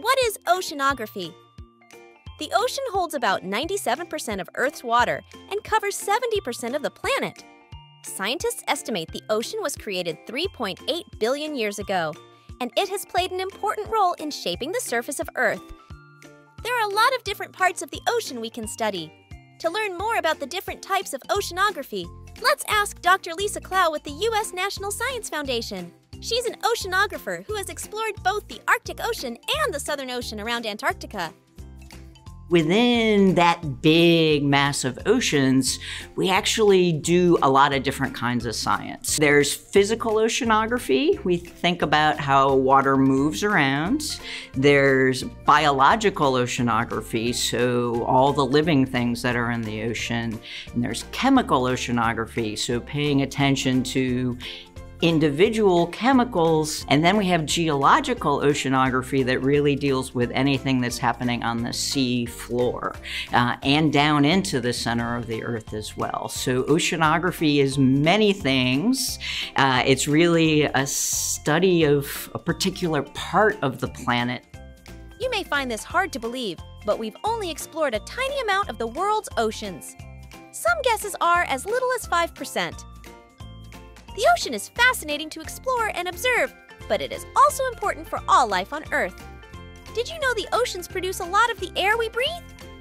What is oceanography? The ocean holds about 97% of Earth's water and covers 70% of the planet. Scientists estimate the ocean was created 3.8 billion years ago, and it has played an important role in shaping the surface of Earth. There are a lot of different parts of the ocean we can study. To learn more about the different types of oceanography, let's ask Dr. Lisa Clough with the U.S. National Science Foundation. She's an oceanographer who has explored both the Arctic Ocean and the Southern Ocean around Antarctica within that big mass of oceans, we actually do a lot of different kinds of science. There's physical oceanography. We think about how water moves around. There's biological oceanography, so all the living things that are in the ocean. And there's chemical oceanography, so paying attention to individual chemicals, and then we have geological oceanography that really deals with anything that's happening on the sea floor uh, and down into the center of the earth as well. So oceanography is many things. Uh, it's really a study of a particular part of the planet. You may find this hard to believe, but we've only explored a tiny amount of the world's oceans. Some guesses are as little as 5%. The ocean is fascinating to explore and observe, but it is also important for all life on Earth. Did you know the oceans produce a lot of the air we breathe?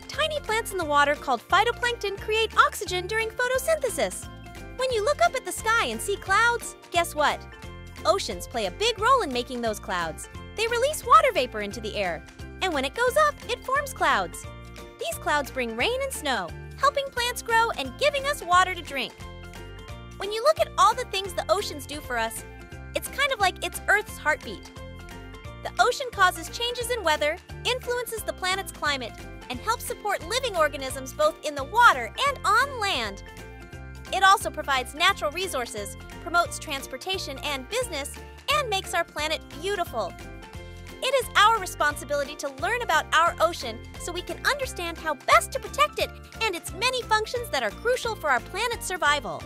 Tiny plants in the water called phytoplankton create oxygen during photosynthesis. When you look up at the sky and see clouds, guess what? Oceans play a big role in making those clouds. They release water vapor into the air, and when it goes up, it forms clouds. These clouds bring rain and snow, helping plants grow and giving us water to drink. When you look at all the things the oceans do for us, it's kind of like it's Earth's heartbeat. The ocean causes changes in weather, influences the planet's climate, and helps support living organisms both in the water and on land. It also provides natural resources, promotes transportation and business, and makes our planet beautiful. It is our responsibility to learn about our ocean so we can understand how best to protect it and its many functions that are crucial for our planet's survival.